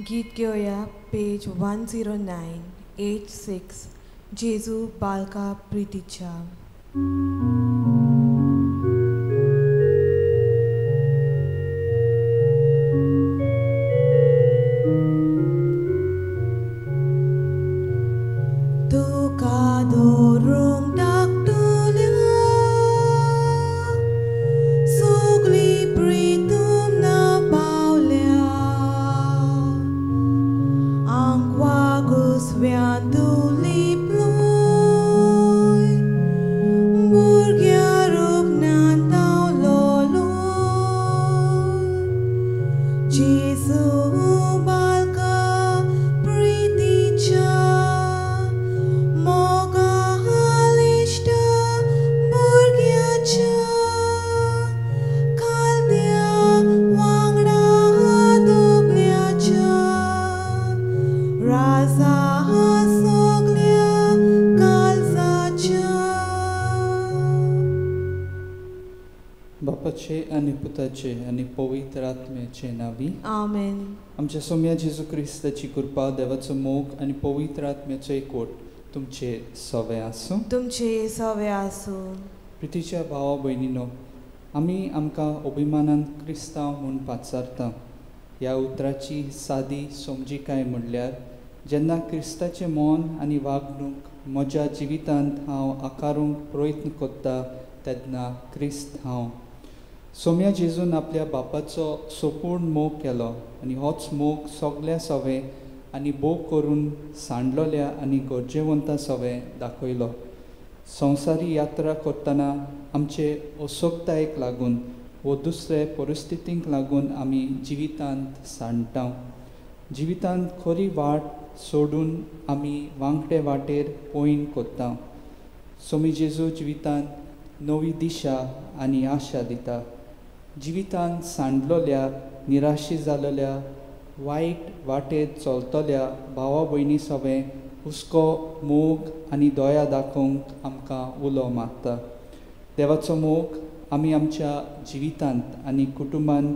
गीत घेऊया. Page one zero nine eight six जेजू बालका प्रितीच्या. पुताचे आनी पवित्र आत्म्याचे नावी आमेन आमच्या सोम्या जेजू क्रिस्ताची कृपा देवाचो मोग आनी पवित्र आत्म्याचो एकवट तुमचे सवे आसूं तुमचे सवे आसूं प्रितीच्या भावा भयणीनो आमी आमकां अभिमानान क्रिस्तांव म्हूण पाचारता ह्या उतराची सादी समजीकाय म्हणल्यार जेन्ना क्रिस्ताचें मन आनी वागणूक म्हज्या जिवितांत हांव आकारूंक प्रयत्न करता तेन्ना क्रिस्त हांव सोम्या जेजून आपल्या बापाचो सोपूर्ण मोग केलो आनी होच मोग सगल्या सवे आनी बोग करून सांडलोल्या आनी गरजेवंता सवे दाखयलो. संवसारी यात्रा करतना आमचे असोक्तायेक लागून वो दुसरे परिस्थितींक लागून आमी जिवितांत सांडटा जिवितांत खरी वाट सोडून आमी वांगडे वाटेर पयन कोत्ता सोमी जेजू जिवितांत नवी दिशा आनी आशा दिता. जिवितांत सांडलोल्या निराशी जालोल्या वायट वाटेर चलतल्या भावा भयणी सगळे हुस्को मोग आनी दोया दाखोवंक आमकां उलो मागता देवाचो मोग आमी आमच्या जिवितांत आनी कुटुंबांत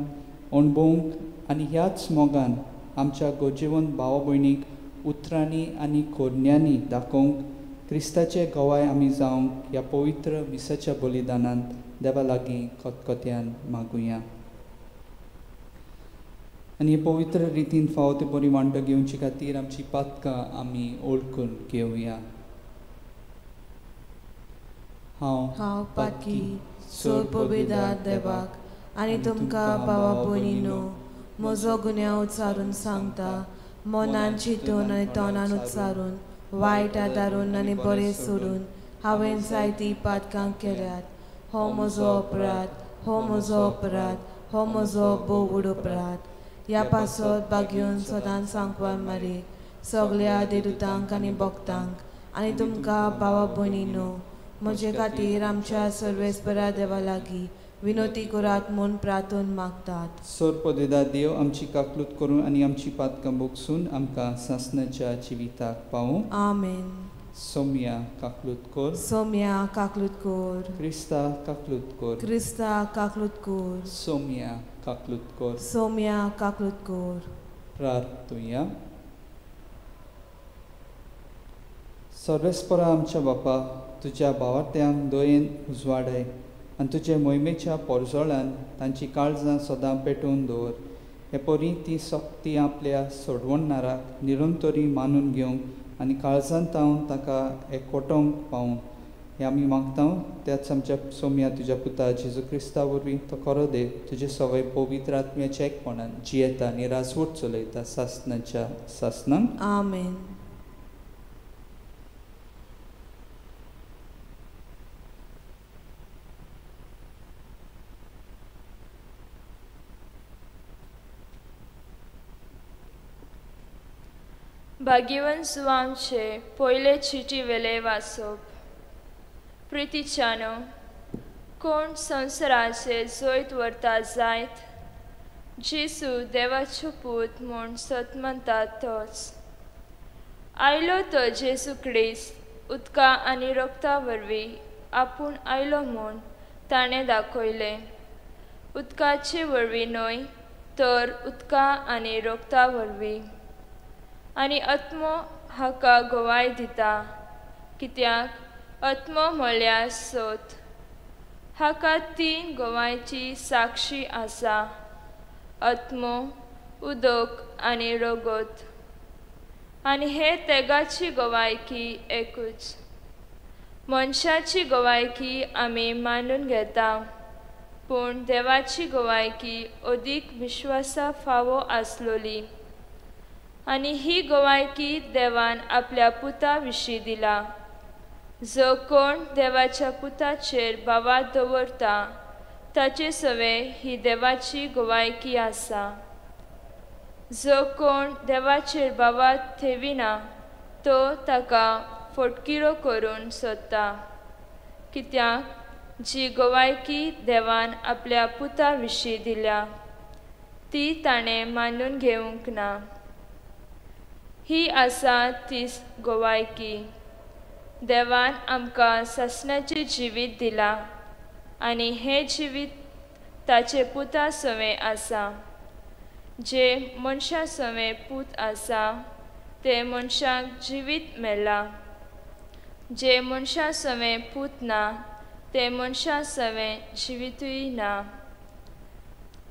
अणभवंक आनी ह्याच मोगान आमच्या गोजिवन भावा भयणीक उतरांनी आनी कोरण्यांनी दाखोवंक क्रिस्ताचे गवाय आमी जावंक ह्या पवित्र मिसाच्या बलिदानांत देवा लागीं खतखत्यान मागुया आनी हे पवित्र रितीन फावो ती बरी वांटो घेवची खातीर आमची पातकां आमी ओळखून घेवया हांव हांव पातकी सोर पविदार देवाक आनी तुमकां भावा भयणीनो म्हजो गुन्यांव उच्चारून सांगता मनान चिंतून आनी तोंडान उच्चारून वायट आदारून आनी बरें सोडून हांवें जायतीं पातकां केल्यात म्हजो अपराध हो म्हजो अपराध ह्या पासत बागेवन सदांच सांगपाक मारी सगल्या देदुतांक आनी भक्तांक. आनी तुमकां भावा भयणीनो म्हजे खातीर आमच्या सर्वेस्परा देवा लागीं विनोती करात म्हूण प्रार्थून मागतात. सोर पदेदा देव आमची काकलूत करून आनी आमची पातकां बोगसून आमकां सासणाच्या जिविताक पावूं. आमेन. क्रिस्ता काकलूत कोर क्रिस्ता काकलूत कोर सोम्या काकलूत कोर सोम्या काकलूत कोर प्रार्थुया सर्वेस्परा आमच्या बापा तुज्या भावार्थ्यांक दोयेन उजवाडाय आनी तुजे मोहिमेच्या पोरजोळ्यान तांची काळजां सदां पेटोवन दवर हे परी ती सक्ती आपल्या सोडवणाराक निरंतरी मानून घेवंक आनी काळजांत हांव ताका एकवटोवंक पावूं हें आमी मागता त्याच आमच्या सोम्या तुज्या पुता जेजू क्रिस्ता वरवीं तो खरो देव तुजे सवय पवित्र आत्म्याच्या एकपणान जियेता आनी राजवट चलयता सासनाच्या सासनांक आमेन. भाग्यवन सुवांचे पयले चिटी वेले वाचप प्रितीच्यानो कोण संवसाराचे जोयत व्हरता जायत? जेसू देवाचो पूत म्हूण सत म्हणटात तोच। आयलो तो जेसू क्रिस्त उदका आनी रोगता वरवीं आपूण आयलो म्हूण ताणें दाखयलें। उदकाचे वरवीं न्हय तर उदका आनी रोगता वरवीं। आनी आत्मो हाका गोवाय दिता? कित्याक? आत्मो म्हळ्यार सोत. हाका तीन गोवायची साक्षी आसा? आत्मो उदक आनी रोगोत. आनी हे तेगाची गोवायकी एकूच. मनशाची गोवायकी आमी मानून घेता. पूण देवाची गोवायकी अदीक विश्वासा फावो आसलोली. आनी ही गोवायकी देवान आपल्या पुता विशीं दिला. जो कोण देवाच्या पुताचेर बाबा दवरता ताचे सवे ही देवाची गोवायकी आसा. जो कोण देवाचेर बाबा थेविना तो ताका फोटकिरो करून सोदता. कित्याक? जी गोवायकी देवान आपल्या पुता विशीं दिल्या ती ताणें मानून घेवंक ना. ही आसा तीस गोवायकी. देवान आमकां ससनाचें जिवीत दिलां आनी हें जिवीत ताचे पुता सवें आसा. जे मनशा सवें पूत आसा ते मनशाक जिवीत मेळ्ळां जे मनशा सवें पूत ना ते मनशा सवें जिवितूय ना.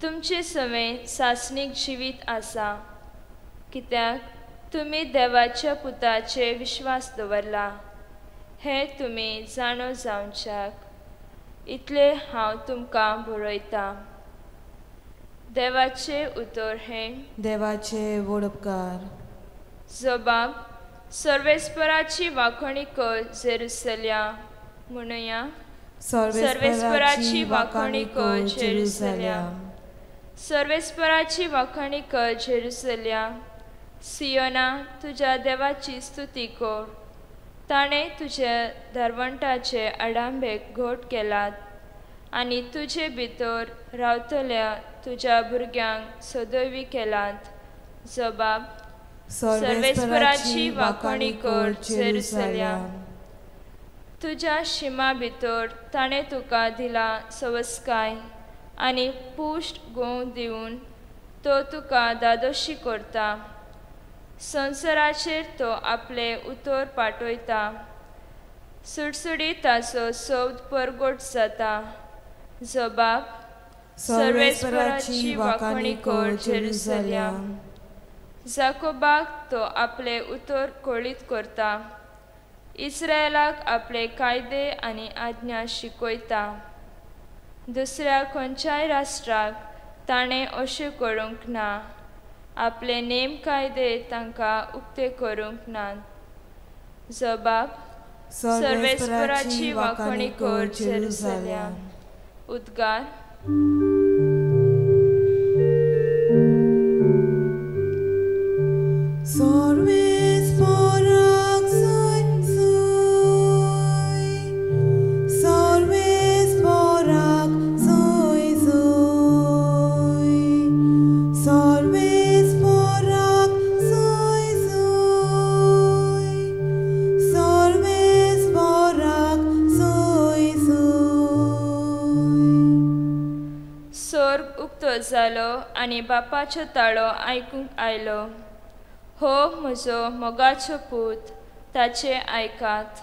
तुमचे सवें सासणीक जिवीत आसा कित्याक? तुमी देवाच्या पुताचे विश्वास दवरला. हें तुमी जाणो जावच्याक. इतले हांव तुमकां बरयतां. देवाचे उतर हें. देवाचे वडपकार. जबाब सर्वेस्पराची वाखणी कर जेरुसल्या म्हणुया सर्वेस्पराची वाखणी कर जेरुसलेम. सर्वेस्पराची वाखणी कर जेरुसल्या सियोना तुज्या देवाची स्तुती कर. ताणें तुझे धरवंटाचे आडांबेक घोट केलात. आनी तुजे भितर रावतल्या तुज्या भुरग्यांक सदैवी केलात. जबाब सर्वेस्वराची वाखणी कर जेरुसल्या तुज्या शिमा भितर ताणें तुका दिला सवस्काय. आनी पुश्ट गोव दिवन तो तुका दादोशी करता. संवसाराचेर तो आपले उतर पाटयता. सुडसुडी ताचो सौद परगोट जाता. जबाब सर्वेस्वराची वाखणी कर जेरुसलेम. जाकोबाक तो आपले उतर कोळीत करता. इस्रायलाक आपले कायदे आनी आज्ञा शिकयता दुसऱ्या खंयच्याय राष्ट्राक ताणें अशें करूंक ना. आपले नेम कायदे तांकां उक्ते करूंक नात. जबाब सर्वेस्पराची वाखणी कर जेरुसलेम. उद्गार बापाचो ताळो आयकूंक आयलो. हो म्हजो मोगाचो पूत ताचे आयकात.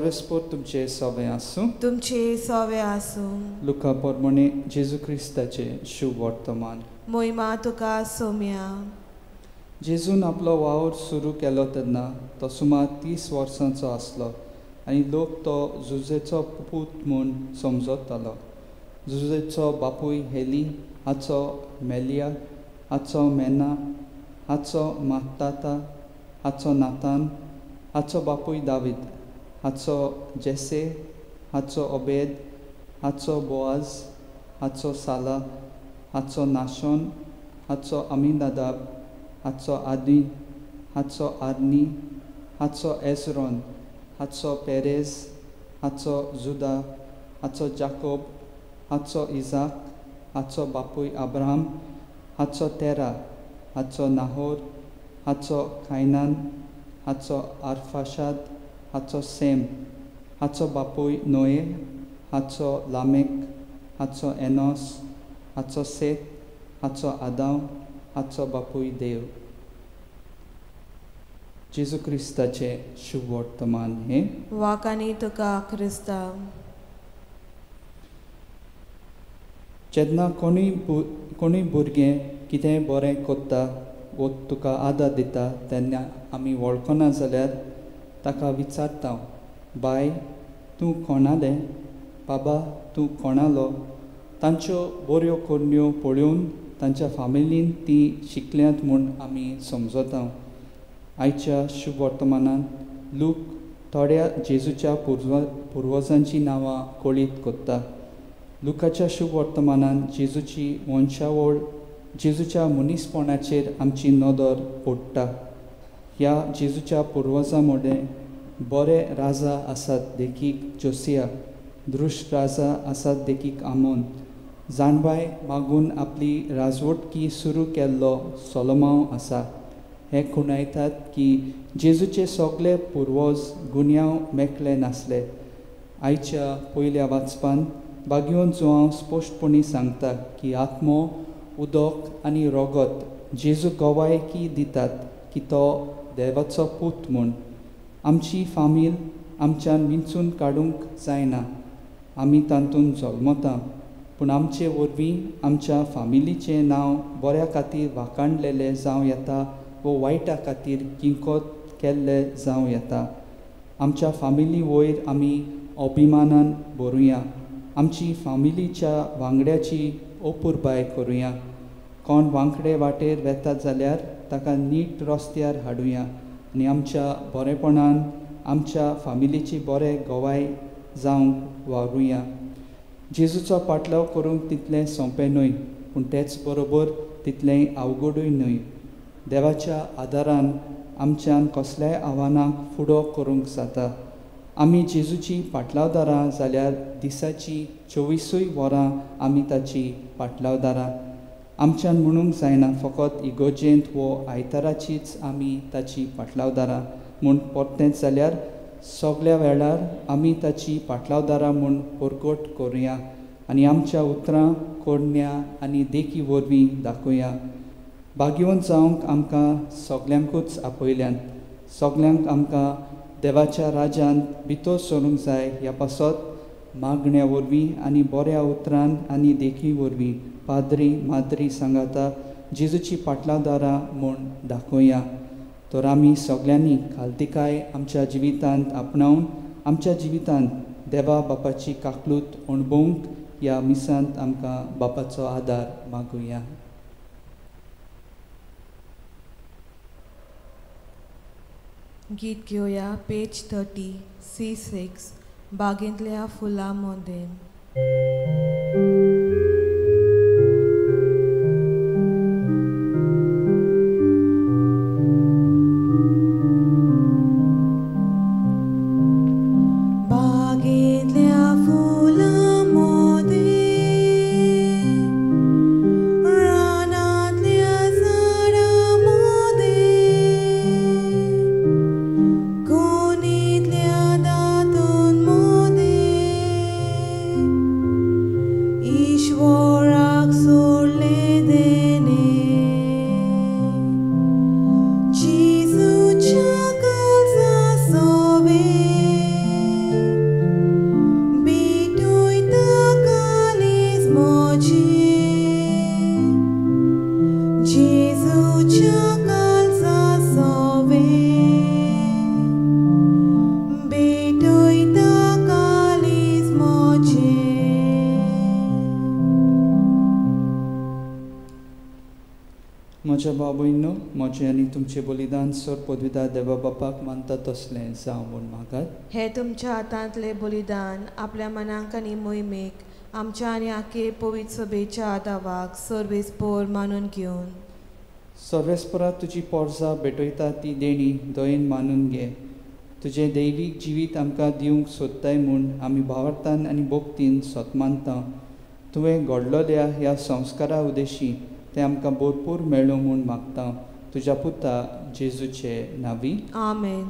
सर्वेस्पोर तुमचे सवे आसूं तुमचे सवे आसूं लुका पोरमणे जेजू क्रिस्ताचे शुभ वर्तमान मोहिमा तुका सोम्या जेजून आपलो वावर सुरू केलो तेन्ना तो सुमार तीस वर्सांचो आसलो आनी लोक तो जुजेचो पूत म्हूण समजतालो जुजेचो बापूय हेली हाचो मेलिया हाचो मेना हाचो मात्ताता हाचो नातान हाचो बापूय दावीद ҳатсо ҷессе ҳатсо обед ҳатсо боаз ҳатсо салаҳ ҳатсо нашон ҳатсо аминадаб ҳатсо адӣ ҳатсо аднӣ ҳатсо эсрон ҳатсо перез ҳатсо зуда ҳатсо ҷакоб ҳатсо изақ ҳатсо бапӯи абраҳам ҳатсо тера ҳатсо наҳор ҳатсо кайнан ҳатсо арфашад हाचो सेम हाचो बापूय नोये हाचो लामेक हाचो एनोस हाचो सेत हाचो आदाव हाचो बापूय देव जेजू क्रिस्ताचे शुभ वर्तमान हे वाकानी तुका क्रिस्ता जेन्ना कोणूय कोणूय भुरगें कितेंय बरें कोत्ता वो तुका आदार दिता तेन्ना आमी वळखना जाल्यार ताका विचारता बाय तूं कोणालें बाबा तूं कोणालो तांच्यो बऱ्यो कोडण्यो पळोवन तांच्या फामिलीन ती शिकल्यांत म्हूण आमी समजता आयच्या शुभ वर्तमानांत लोक थोड्या जेजूच्या पुर्व पुर्वजांची नांवां कळीत कोत्ता लुकाच्या शुभ वर्तमानांत जेजूची वंशावळ जेजूच्या मनीसपणाचेर आमची नदर ओडटा ह्या जेजूच्या पुर्वजां मदें बरे राजा आसात देखीक जोसिया दृश्ट राजा आसात देखीक आमोन जाणबाय मागून आपली राजवटकी सुरू केल्लो सोलमांव आसा. हे खुणायतात की जेजूचे सगळे पुर्वज गुन्यांव मेकळे नासले. आयच्या पयल्या वाचपान बागयोन जो हांव स्पश्टपणी सांगता की आत्मो उदक आनी रगत जेजू गवायकी दितात की तो देवाचो पूत म्हूण आमची फामील आमच्यान विंचून काडूंक जायना. आमी तातूंत जल्मता पूण आमचे वरवीं आमच्या फामिलीचें नांव बऱ्या खातीर वाकाणलेलें जावं येता वो वायटा खातीर किंकोत केल्लें जावं येता. आमच्या फामिली वयर आमी अभिमानान भरुया आमची फामिलीच्या वांगड्याची ओपुरबाय करुया. कोण वांकडे वाटेर वेता जाल्यार ताका नीट रस्त्यार हाडुया. आनी आमच्या बरेपणान आमच्या फामिलीची बरें गोवाय जावंक वावरुया जेजूचो पाटलाव करूंक तितलें सोंपें न्हय पूण तेच बरोबर तितलें अवघडूय न्हय. देवाच्या आदारान आमच्यान कसल्याय आव्हानाक फुडो करूंक जाता. आमी जेजूची पाटलावदारां जाल्यार दिसाची चोवीसूय वरां आमी ताची पाटलावदारां आमच्यान म्हणूंक जायना फकत इगोजेंत वो आयताराचीच आमी ताची पाटलावदारां म्हूण परतेंच जाल्यार सगल्या वेळार आमी ताची पाटलावदारां म्हूण परगट करुया आनी आमच्या उतरां कोडण्या आनी देखी वरवीं दाखोवया. भाग्यवंत जावंक आमकां सगल्यांकूच आपयल्यान सगल्यांक आमकां देवाच्या राजान भितर सरूंक जाय ह्या पासत मागण्या वरवीं आनी बऱ्या उतरान आनी देखी वरवीं पाद्री माद्री सांगाता जिजूची पाटलादारां म्हूण दाखोवया. तर आमी सगल्यांनी खालतिकाय आमच्या जिवितांत आपणावन आमच्या जिवितांत देवा बापाची काकलूत अणभवंक ह्या मिसांत आमकां बापाचो आदार मागुया. गीत घेवया पेज थर्टी सी सिक्स बागेंतल्या फुलां मोदें म्हज्या बाबयनो म्हजें आनी तुमचें बलिदान सर पदवीदार देवा बापाक मानता तसलें जावं म्हूण मागात हे तुमच्या हातांतले बलिदान आपल्या मनांक आनी मोहिमेक आमच्या आनी आखे पवित्र सभेच्या आदावाक सर्वेस्पोर मानून घेवन सर्वेस्परा तुजी पोरसां भेटयता ती देणी दयेन मानून घे. तुजें दैवीक जिवीत आमकां दिवंक सोदताय म्हूण आमी भावार्थान आनी भोक्तीन सोतमानता तुवें घडलोल्या ह्या संस्कारा उदेशी. तें आमकां भरपूर मेळ्ळो म्हूण मागता तुज्या पुता जेजूचे नावी आमेन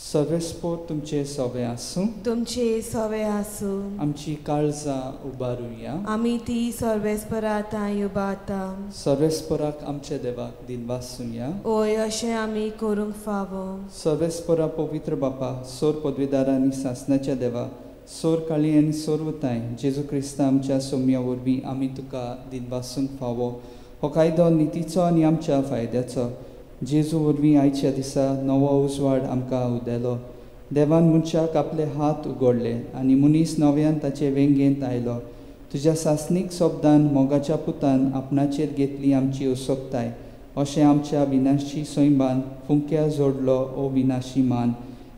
सर्वेस्पोर तुमचे सवे आसूं तुमचे सवे आसूं आमची काळजां उबारुया आमी ती सर्वेस्परातां युबाता सर्वेस्पराक आमच्या देवाक दिनवासूया ओय अशें आमी करूंक फावो सर्वेस्परा पवित्र बापा सोर पदवीदार आनी सासणाच्या देवा सोर काळी आनी सोर जेजू क्रिस्ता आमच्या सोम्या वरवीं आमी तुका दिनवासूंक फावो. हो कायदो नितीचो आनी आमच्या फायद्याचो. जेजू वरवीं आयच्या दिसा नवो उजवाड आमकां उदेलो. देवान मनशाक आपले हात उगडले आनी मनीस नव्यान ताचे वेंगेंत आयलो. तुज्या सासनीक शब्दान मोगाच्या पुतान आपणाचेर घेतली आमची उसोकताय अशें आमच्या विनाशी सैमान फुंक्या जोडलो ओ विनाशी मान.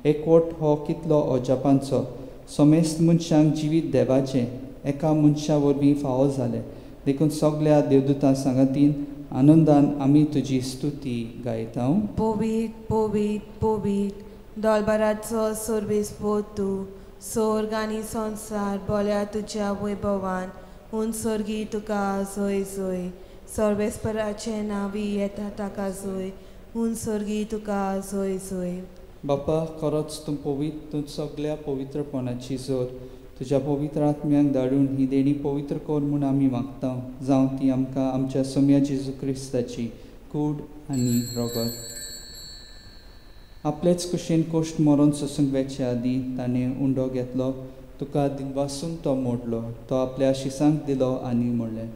एकवट हो कितलो अजापांचो. समेस्त मनशांक जिवीत देवाचें एका मनशा वरवीं फावो जालें देखून सगल्या देवदूतां सांगातीन आनंदान आमी तुजी स्तुती गायता. पोवीत पोवीत पोवीत दोलबाराचो सर्वेस्पो तूं. सोर्ग आनी संसार बोल्या तुज्या वैभवान. उन सोर्गी तुका जोय जोय सर्वेस्पराचे नावी येता ताका जोय उन सोर्गी तुका जोय जोय बापा खरोच तूं पवित्र तूं सगल्या पवित्रपणाची जोर तुज्या पवित्र आत्म्याक धाडून ही देणी पवित्र कर म्हूण आमी मागता. जावं ती आमकां आमच्या सोम्या जेजू क्रिस्ताची कूड आनी रगत. आपलेच कुशेन कोश्ट मरोन सोसूंक वेचे आदीं ताणें उंडो घेतलो. तुका दिनवासून तो मोडलो. तो आपल्या शिसांक दिलो आनी म्हणलें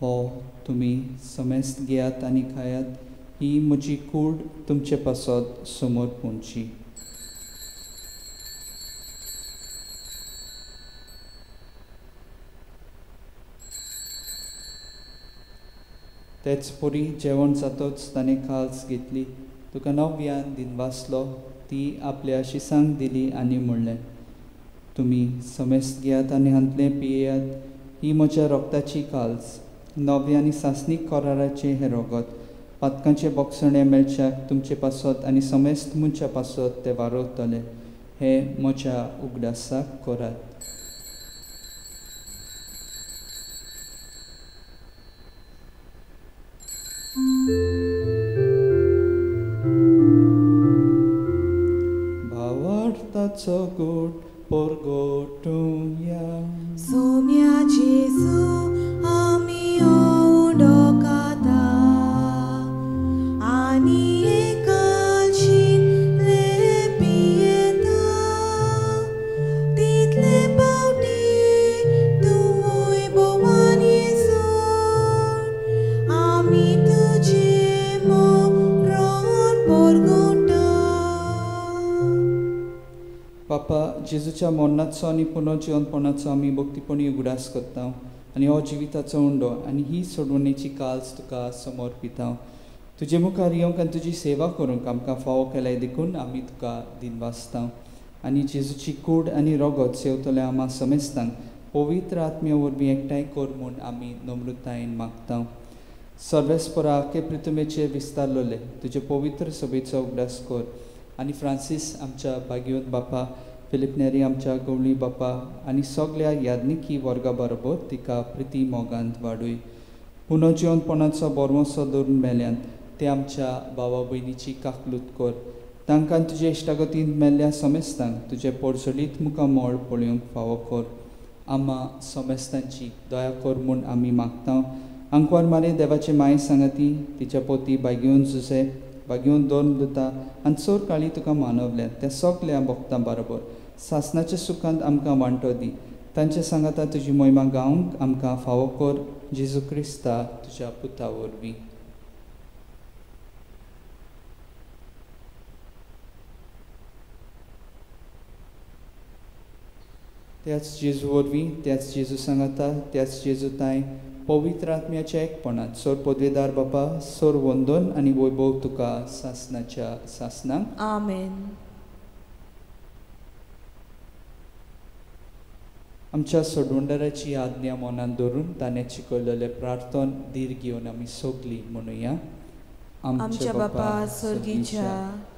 हो तुमी समेस्त घेयात आनी खायात. ही म्हजी कूड तुमचे पासत समोर पोंची. तेच पुरी जेवण जातोच ताणें खास घेतली. तुका नव्यान दिनवासलो ती आपल्या शिसांक दिली आनी म्हणलें तुमी समेस्त घेयात आनी हांतलें पियेयात. ही म्हज्या रोगताची काल्स नव्या आनी सासनीक कोराराचें हें रोगत. पातकांचे बक्षणे मेळच्याक तुमचे पासत आनी समेस्त मनच्या पासत ते वारवतले. हे म्हज्या उगडासाक करात भावार्थाचो गोट पोरगोटुया जेजूच्या मरणाचो आनी पुनर्जिवनपणाचो आमी भक्तीपणी उगडास करता आनी हो जिविताचो उंडो आनी ही सोडवणेची काल्स तुका समर्पित तुजे मुखार येवंक आनी तुजी सेवा करूंक आमकां फावो केलाय देखून आमी तुका दिनवासता आनी जेजूची कूड आनी रगत सेवतले आमा समेस्तांक पवित्र आत्म्या वरवीं एकठांय कर म्हूण आमी नम्रतायेन मागता सर्वेस्परा आखे पृथ्वीचे विस्तारलोले तुजे पवित्र सभेचो उगडास कर. आनी फ्रांसीस आमच्या भागीवत बापा फिलिपनेरी आमच्या गवळी बापा आनी सगल्या याज्ञिकी वर्गा बरोबर तिका प्रिती मोगांत वाडूय पुनर्जिवनपणाचो बोरवोसो धरून मेल्यान ते आमच्या भावा भयणीची काकलूत कर. तांकां तुजे इश्टागतीन मेल्ल्या समेस्तांक तुजे पोरसलीत मुखार मोळ पळोवंक फावो कर. आमा समेस्तांची दया कर म्हूण आमी मागता आंकवार मारे देवाचे माय सांगाती तिच्या पोती बागिवन जुसे बागिवन दोन दुता आनी चोर काळी तुका मानवल्या त्या सगल्या भक्तां बरोबर सासनाच्या सुखांत आमकां वांटो दी. तांचे सांगाता तुजी मोहिमा गावंक आमकां फावो कर. जेजू क्रिस्ता तुज्या पुता वरवीं. त्याच जेजू वरवीं त्याच जेजू सांगाता त्याच जेजू ताय पवित्र आत्म्याच्या एकपणांत सोर पदवेदार बापा सोर वंदन आनी वैभव तुका सासनाच्या सासनांक आमेन. आमच्या सोडवंडराची आज्ञा मनात धरून ताणें शिकयलेले प्रार्थन धीर घेवन आमी सोगली म्हणुया. आमच्या बापा सर्गीच्या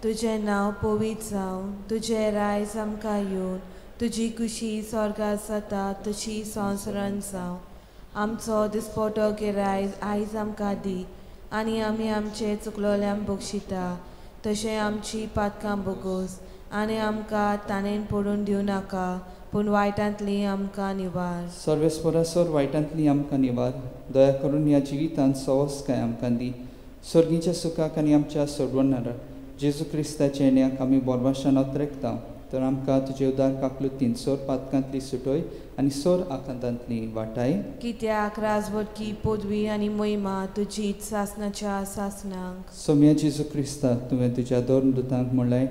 तुझें नांव पवित्र जावं तुझें रायज आमकां येवन तुजी कुशी स्वर्गात जाता तशी संवसारांत जावं आमचो दिसपटो गिरायज आयज आमकां दी आनी आमी आमचे चुकलोल्यांक बक्षिता तशें आमची पातकां बोगोस आनी आमकां ताणेन पडून दिवं नाका. पूण वायटांतली आमकां निवार. सर्वेस्परासोर वायटांतली आमकां निवार. दया करून ह्या जिवितांत काय आमकां दी. सर्गीच्या सुखाक आनी आमच्या सोडवणारा जेजू क्रिस्ताच्या येण्याक आमी बोरभाशान रेखता. तर आमकां तुजे उदार काकलुतीन सोर पातकांतली सुटोय आनी सोर आकांतांतली वाटाय. कित्याक राजवटकी पदवी आनी मोहिमा तुजी सासनाच्या सासनांक सोम्या जेजू क्रिस्ता तुवें तुज्या दोन दुतांक म्हणलें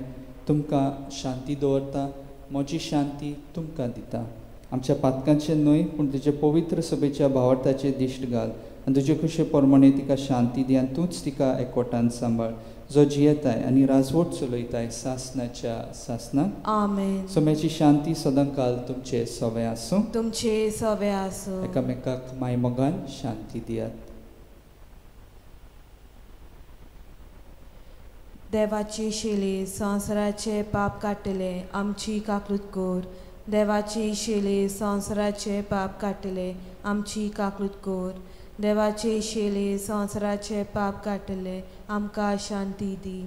तुमकां शांती दवरता म्हजी शांती तुमकां दिता. आमच्या पातकांचे न्हय पूण तुजे पवित्र सभेच्या भावार्थाचे दिश्ट घाल. आनी तुजे खुशे प्रमाणे तिका शांती दी आनी तूंच तिका एकवटान सांबाळ. जो जियेताय आनी राजवट चलयताय सासनाच्या सासनाक आमेन. सोम्याची शांती सदां काल तुमचे सवे आसूं. तुमचे सवे आसूं. एकामेकाक मायमोगान शांती दियात. देवाची शिली संवसाराचे पाप काडटले आमची काकृत कोर. देवाची शिली संवसाराचे पाप काडटले आमची काकृत कोर. देवाची शिली संवसाराचे पाप काडटले आमकां शांती दी.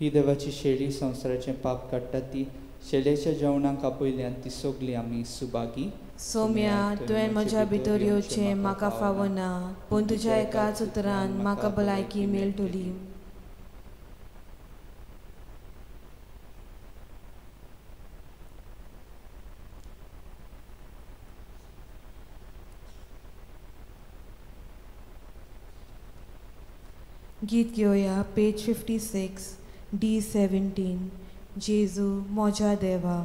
ही देवाची शेळी संवसाराचें पाप काडटा ती. शेळयेच्या जेवणाक आपयल्यान ती सोगली आमी सुभागी सोम्या तुवें म्हज्या भितर येवचें म्हाका फावना पूण तुज्या एकाच उतरान म्हाका भलायकी मेळटली गीत घेवया page fifty six D seventeen जेजू म्हज्या देवा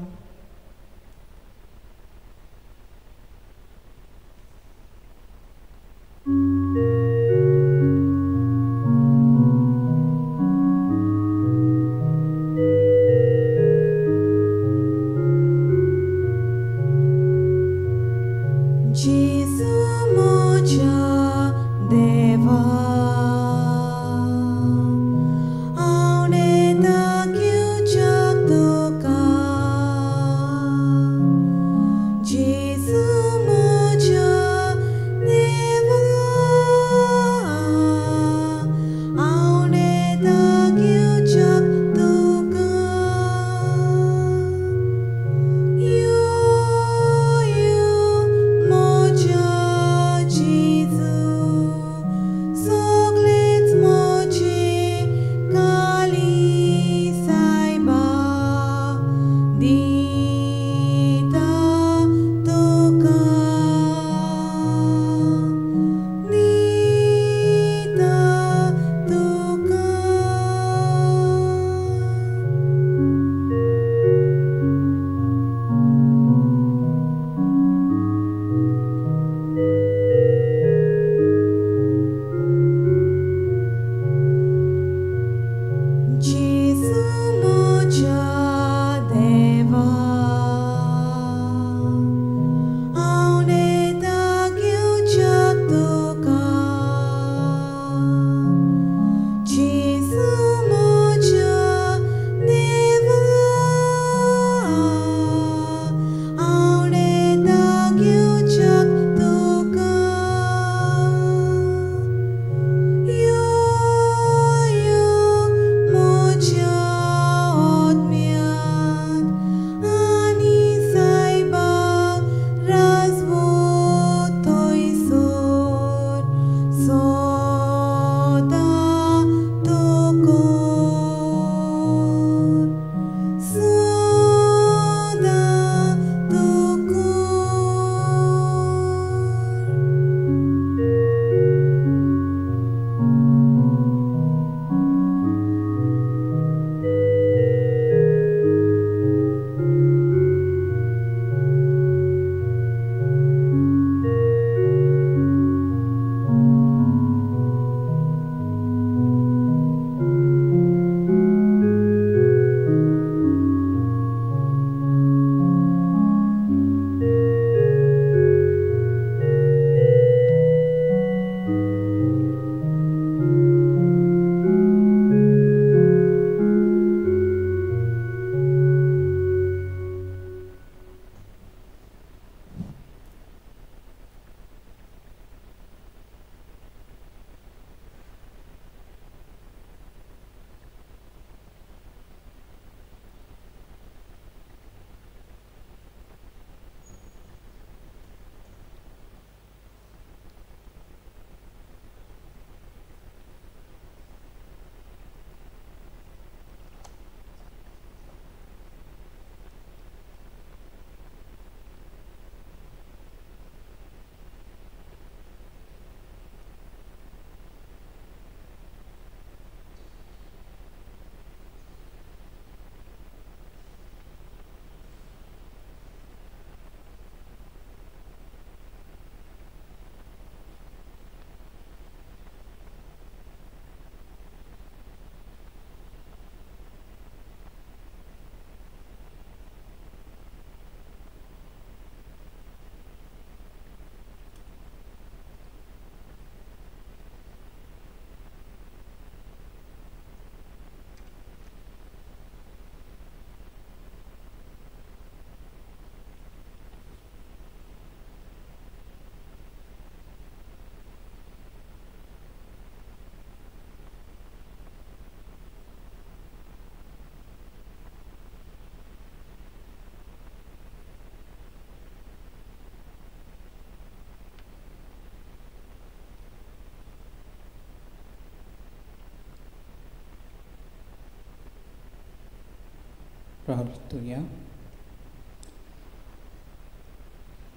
प्रार्थूया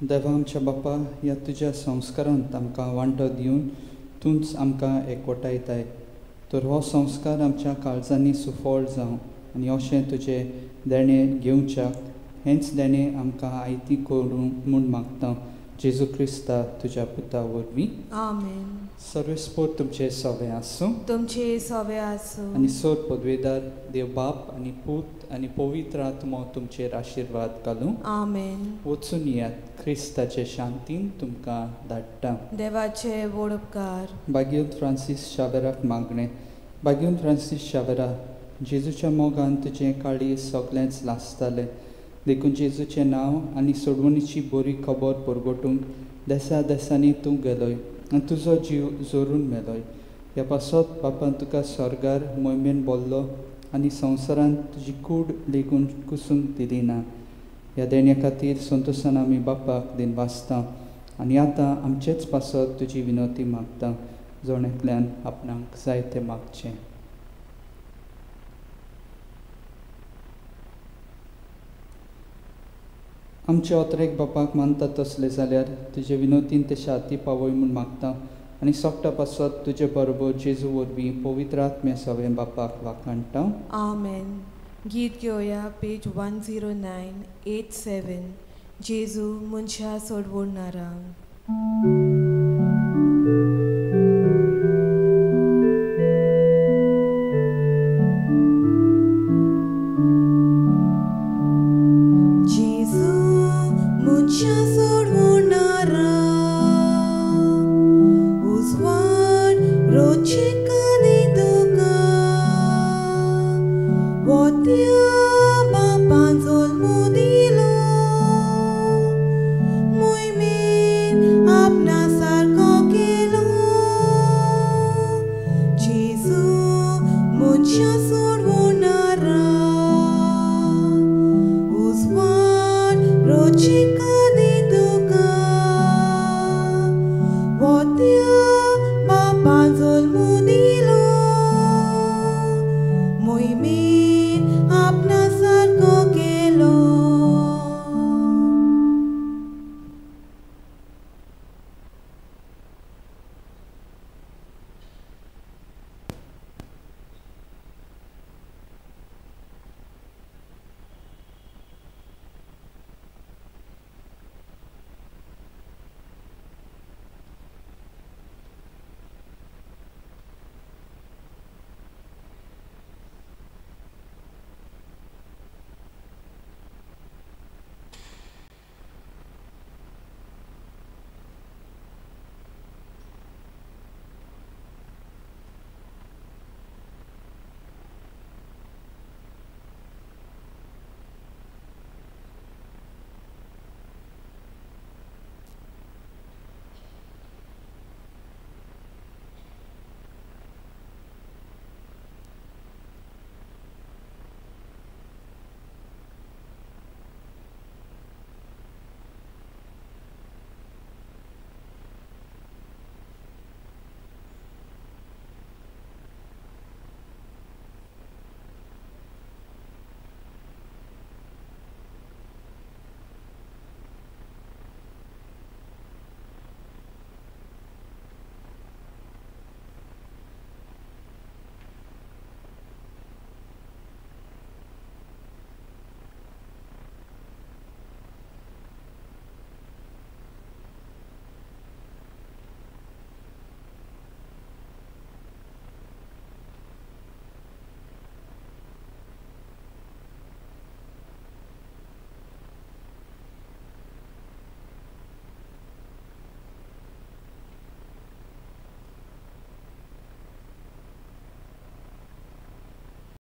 देवा आमच्या बापा ह्या तुज्या संस्कारांत आमकां वांटो दिवन तूंच आमकां एकवटायताय. तर हो संस्कार आमच्या काळजांनी सुफळ जावं आनी अशें तुजें देणें घेवच्याक हेंच देणें आमकां आयती करूं म्हूण मागता. जेजू क्रिस्ता तुज्या पुता वरवीं आमेन सर्वेस्पोर तुमचें सवें आसूं तुमचे सवे आसूं आनी सोर पदवेदार देव बाप आनी पूत आनी पवित्र आत्मो तुमचेर आशिर्वाद घालूं आमेन वचून येयात क्रिस्ताचे शांतीन तुमकां धाडटा देवाचे वडपकार बागयोत फ्रांसीस शावेराक मागणें बागयोत फ्रांसीस शावेरा जेजूच्या मोगान तुजें काळी सगळेंच लासतालें देखून जेजूचें नांव आनी सोडवणीची बरी खबर परगटूंक देसा देसांनी तूं गेलोय आनी तुजो जीव जोरून मेलोय. ह्या पासत बापान तुका स्वर्गार मोहिमेन बोल्लो आनी संवसारांत तुजी कूड लेगून कुसूंक दिली ना. ह्या देण्या खातीर संतोशान आमी बापाक दिन वाचता आनी आतां आमचेच पासत तुजी विनोती मागता. जोण्यातल्यान आपणाक जाय तें मागचें. आमचे ओत्रेक बापाक मानता तसले जाल्यार तुजे विनोतीन ते शाती पावय म्हूण मागता आनी सोपटा पासत तुजे बरोबर जेजू वरवीं पवित्र आत्म्या सवें बापाक वाखाणटा आमेन. गीत घेवया page one zero nine eight seven. जेजू मनशा सोडवणारा